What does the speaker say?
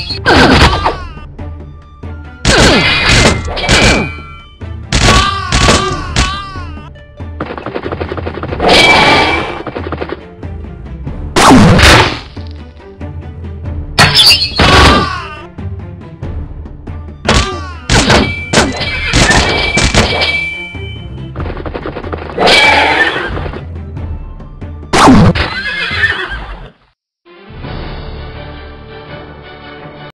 Ugh!